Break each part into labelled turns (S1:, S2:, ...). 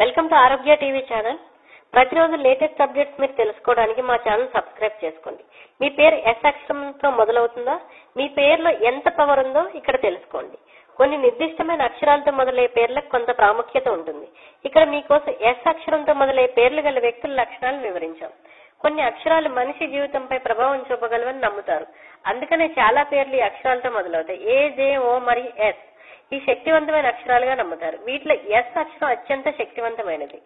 S1: Welcome to Aarogya TV channel. ప్రతిరోజు latest updates మీరు తెలుసుకోవడానికి మా ఛానల్ సబ్స్క్రైబ్ చేసుకోండి. మీ పేరు ఎస్ అక్షరంతో మొదలవుతుందా? మీ పేరులో ఎంత పవర్ ఉందో ఇక్కడ తెలుసుకోండి. కొన్ని నిర్దిష్టమైన అక్షరాలతో మొదలయ్యే పేర్లకు కొంత ప్రాముఖ్యత ఉంటుంది. ఇక్కడ మీకోసం ఎస్ అక్షరంతో మొదలయ్యే పేర్లు గల వ్యక్తుల లక్షణాలను వివరించాం. కొన్ని అక్షరాలు మనిషి జీవితంపై ప్రభావం చూపగలవని నమ్ముతారు. అందుకనే చాలా పేర్లు ఈ అక్షరాలతో మొదలవుతాయి. ఏ జే ఓ మరియు ఎస్ ఈ శక్తివంతమైన అక్షరాలుగా నమ్ముతారు. వీటిలో ఎస్ అక్షరం అత్యంత శక్తివంతమైనది.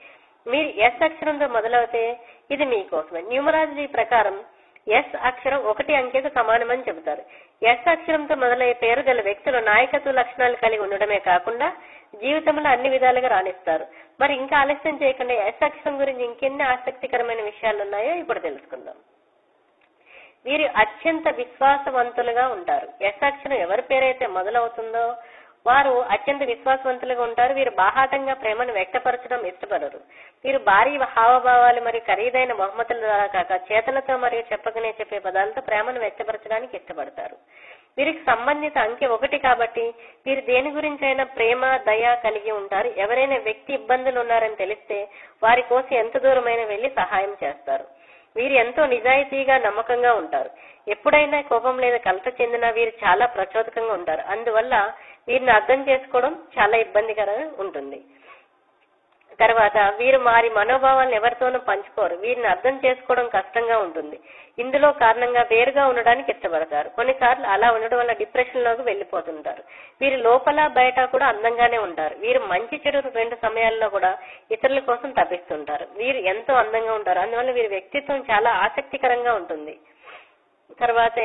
S1: మీరు ఎస్ అక్షరంతో మొదలవుతే ఇది మీకోసమే. న్యూమరాలజీ ప్రకారం ఎస్ అక్షరం ఒకటి అంకెకు సమానమని చెబుతారు. ఎస్ అక్షరంతో మొదలయ్యే పేరు గల వ్యక్తులు నాయకత్వ లక్షణాలు కలిగి ఉండడమే కాకుండా జీవితంలో అన్ని విధాలుగా రాణిస్తారు. మరి ఇంకా ఆలస్యం చేయకుండా ఎస్ అక్షరం గురించి ఇంకెన్ని ఆసక్తికరమైన విషయాలు ఉన్నాయో ఇప్పుడు తెలుసుకుందాం. వీరు అత్యంత విశ్వాసవంతులుగా ఉంటారు. ఎస్ అక్షరం ఎవరి పేరైతే మొదలవుతుందో వారు అత్యంత విశ్వాసవంతులుగా ఉంటారు. వీరు బాహాటంగా ప్రేమను వ్యక్తపరచడం ఇష్టపడరు. వీరు భారీ హావభావాలు మరియు ఖరీదైన బహుమతుల ద్వారా కాక చేతలతో మరియు చెప్పకనే చెప్పే పదాలతో ప్రేమను వ్యక్తపరచడానికి ఇష్టపడతారు. వీరికి సంబంధిత అంకె ఒకటి కాబట్టి వీరు దేని గురించైనా ప్రేమ దయ కలిగి ఉంటారు. ఎవరైనా వ్యక్తి ఇబ్బందులు ఉన్నారని తెలిస్తే వారి కోసం ఎంత దూరమైనా వెళ్ళి సహాయం చేస్తారు. వీరు ఎంతో నిజాయితీగా నమ్మకంగా ఉంటారు. ఎప్పుడైనా కోపం లేదా కలత చెందినా వీరు చాలా ప్రచోదకంగా ఉంటారు. అందువల్ల వీరిని అర్థం చేసుకోవడం చాలా ఇబ్బందికరంగా ఉంటుంది. తర్వాత వీరు వారి మనోభావాలను ఎవరితోనూ పంచుకోరు. వీరిని అర్థం చేసుకోవడం కష్టంగా ఉంటుంది. ఇందులో కారణంగా వేరుగా ఉండడానికి ఇష్టపడతారు. కొన్నిసార్లు అలా ఉండడం వల్ల డిప్రెషన్లోకి వెళ్ళిపోతుంటారు వీరు లోపల బయట కూడా అందంగానే ఉంటారు. వీరు మంచి చెడు రెండు సమయాల్లో కూడా ఇతరుల కోసం తప్పిస్తుంటారు. వీరు ఎంతో అందంగా ఉంటారు. అందువల్ల వీరి వ్యక్తిత్వం చాలా ఆసక్తికరంగా ఉంటుంది. తర్వాత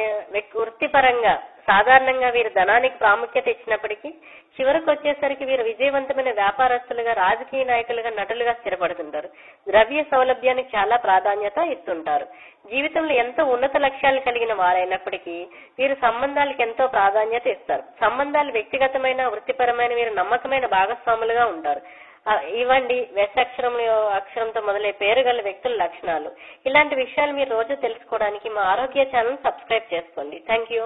S1: వృత్తిపరంగా సాధారణంగా వీరు ధనానికి ప్రాముఖ్యత ఇచ్చినప్పటికీ చివరకు వచ్చేసరికి వీరు విజయవంతమైన వ్యాపారస్తులుగా రాజకీయ నాయకులుగా నటులుగా స్థిరపడుతుంటారు. ద్రవ్య సౌలభ్యానికి చాలా ప్రాధాన్యత ఇస్తుంటారు. జీవితంలో ఎంతో ఉన్నత లక్ష్యాలు కలిగిన వారైనప్పటికీ వీరు సంబంధాలకు ఎంతో ప్రాధాన్యత ఇస్తారు. సంబంధాలు వ్యక్తిగతమైన వృత్తిపరమైన వీరు నమ్మకమైన భాగస్వాములుగా ఉంటారు. ఇవ్వండి వెస్ అక్షరం అక్షరంతో మొదలై పేరు గల వ్యక్తుల లక్షణాలు. ఇలాంటి విషయాలు మీరు రోజు తెలుసుకోవడానికి మా ఆరోగ్య ఛానల్ సబ్స్క్రైబ్ చేసుకోండి. Thank you.